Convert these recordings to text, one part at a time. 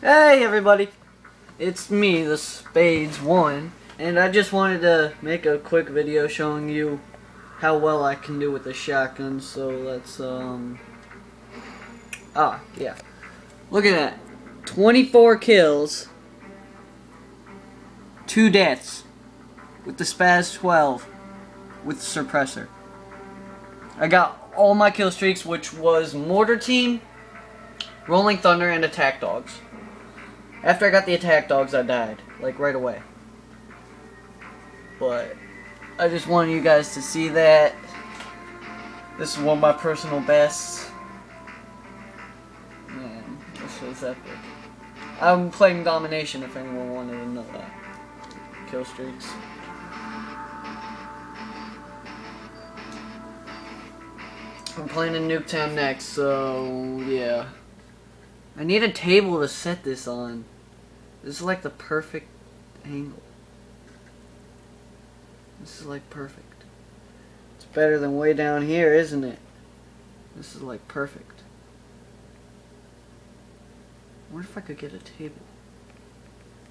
Hey everybody, it's me, the Spades One, and I just wanted to make a quick video showing you how well I can do with the shotgun. So let's um, ah yeah, look at that, 24 kills, two deaths with the SPAS-12 with the suppressor. I got all my kill streaks, which was Mortar Team, Rolling Thunder, and Attack Dogs. After I got the attack dogs, I died. Like, right away. But, I just wanted you guys to see that. This is one of my personal bests. Man, this was epic. I'm playing Domination if anyone wanted to know that. Kill streaks. I'm playing in Nuketown next, so yeah. I need a table to set this on. This is like the perfect angle. This is like perfect. It's better than way down here, isn't it? This is like perfect. I wonder if I could get a table.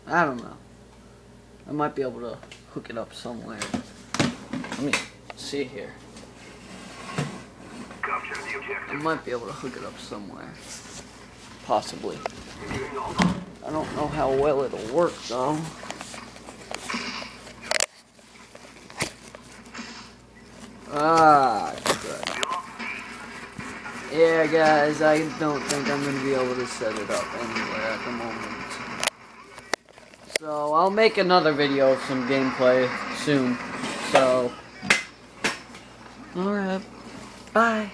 I don't know. I might be able to hook it up somewhere. Let me see here. I might be able to hook it up somewhere. Possibly. I don't know how well it'll work though. Ah, good. Yeah, guys, I don't think I'm going to be able to set it up anywhere at the moment. So, I'll make another video of some gameplay soon. So, alright. Bye.